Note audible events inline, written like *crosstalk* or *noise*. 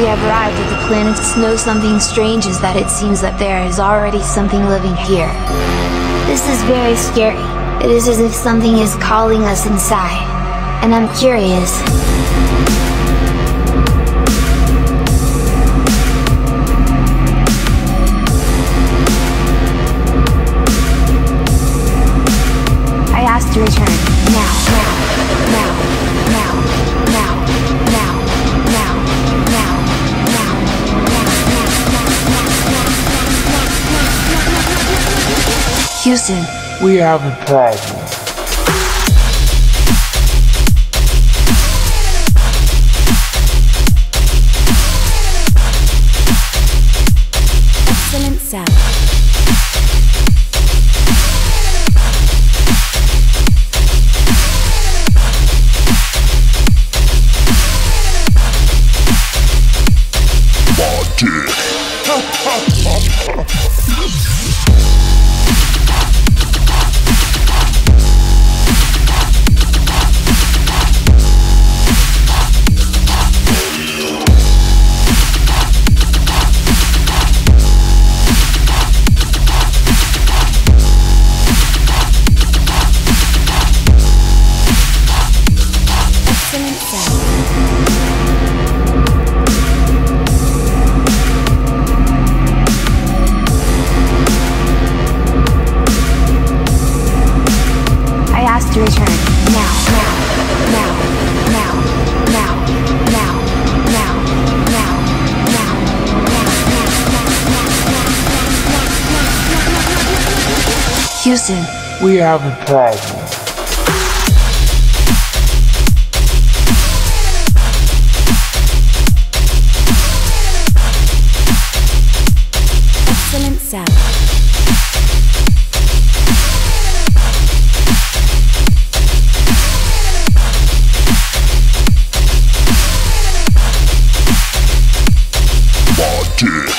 We have arrived at the planet Snow. Something strange is that it seems that there is already something living here. This is very scary. It is as if something is calling us inside. And I'm curious. I asked to return. Now, now, now, Houston, We have a problem. Excellent sound. Excellent *laughs* I asked to return. Now, now, now, now, now, now, now, now, now, now, Houston, We have a problem. dick.